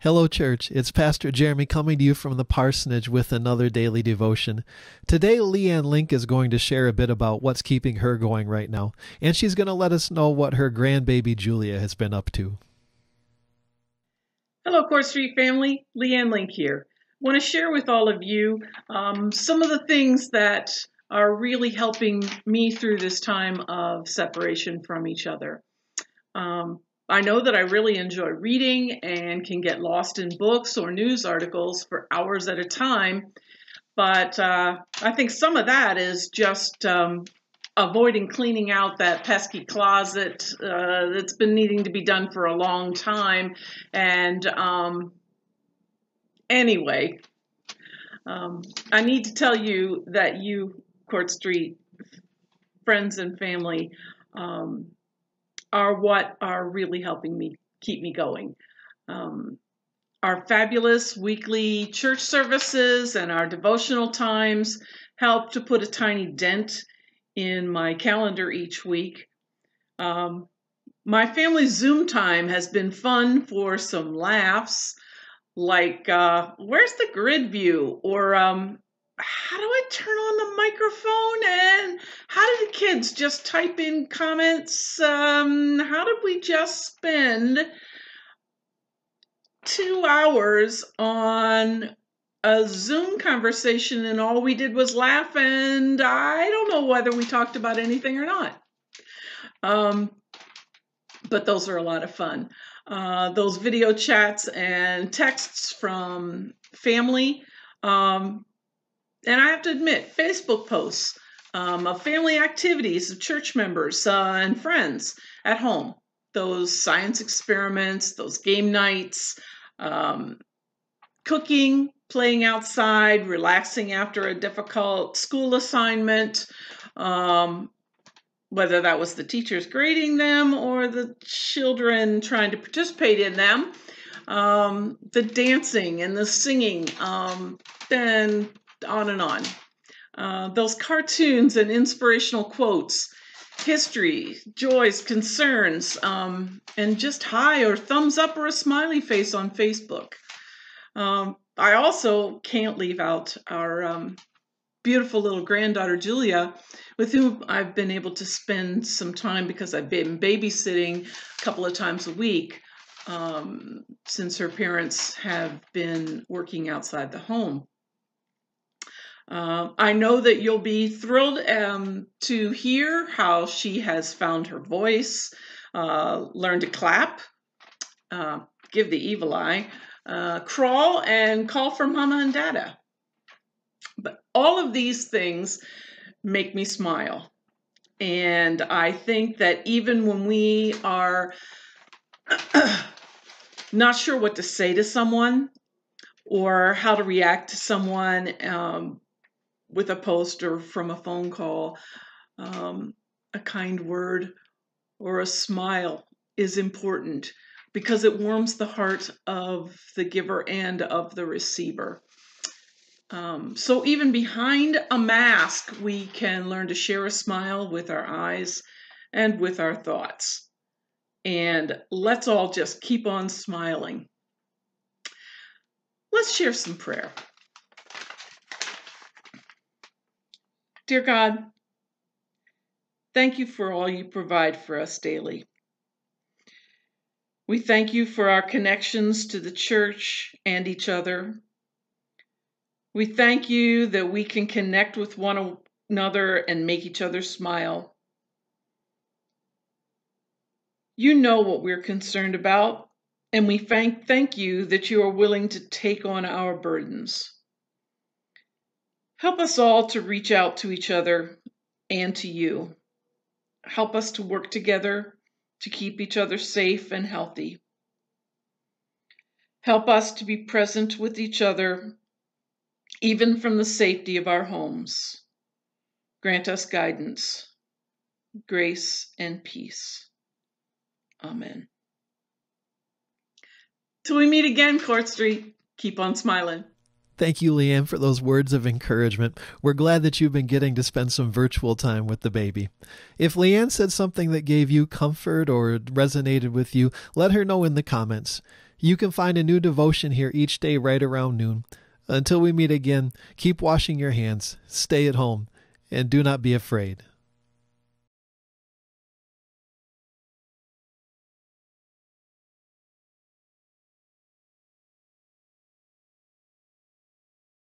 Hello, church. It's Pastor Jeremy coming to you from the parsonage with another daily devotion. Today, Lianne Link is going to share a bit about what's keeping her going right now, and she's going to let us know what her grandbaby Julia has been up to. Hello, Court Street family. Lianne Link here. I want to share with all of you um, some of the things that are really helping me through this time of separation from each other. Um, I know that I really enjoy reading and can get lost in books or news articles for hours at a time. But uh, I think some of that is just um, avoiding cleaning out that pesky closet uh, that's been needing to be done for a long time. And um, anyway, um, I need to tell you that you, Court Street friends and family, um, are what are really helping me keep me going. Um, our fabulous weekly church services and our devotional times help to put a tiny dent in my calendar each week. Um, my family Zoom time has been fun for some laughs, like uh, where's the grid view? Or um, how do I turn on the microphone? And how did the kids just type in comments? Um, how did we just spend two hours on a Zoom conversation and all we did was laugh? And I don't know whether we talked about anything or not. Um, but those are a lot of fun. Uh, those video chats and texts from family. Um, and I have to admit, Facebook posts um, of family activities of church members uh, and friends at home, those science experiments, those game nights, um, cooking, playing outside, relaxing after a difficult school assignment, um, whether that was the teachers grading them or the children trying to participate in them, um, the dancing and the singing, um, then on and on. Uh, those cartoons and inspirational quotes, history, joys, concerns, um, and just hi or thumbs up or a smiley face on Facebook. Um, I also can't leave out our um, beautiful little granddaughter Julia, with whom I've been able to spend some time because I've been babysitting a couple of times a week um, since her parents have been working outside the home. Uh, I know that you'll be thrilled um, to hear how she has found her voice, uh, learned to clap, uh, give the evil eye, uh, crawl, and call for mama and dada. But all of these things make me smile. And I think that even when we are not sure what to say to someone or how to react to someone, um, with a post or from a phone call, um, a kind word or a smile is important because it warms the heart of the giver and of the receiver. Um, so, even behind a mask, we can learn to share a smile with our eyes and with our thoughts. And let's all just keep on smiling. Let's share some prayer. Dear God, thank you for all you provide for us daily. We thank you for our connections to the church and each other. We thank you that we can connect with one another and make each other smile. You know what we're concerned about, and we thank, thank you that you are willing to take on our burdens. Help us all to reach out to each other and to you. Help us to work together to keep each other safe and healthy. Help us to be present with each other, even from the safety of our homes. Grant us guidance, grace, and peace. Amen. Till we meet again, Court Street, keep on smiling. Thank you, Lianne, for those words of encouragement. We're glad that you've been getting to spend some virtual time with the baby. If Lianne said something that gave you comfort or resonated with you, let her know in the comments. You can find a new devotion here each day right around noon. Until we meet again, keep washing your hands, stay at home, and do not be afraid.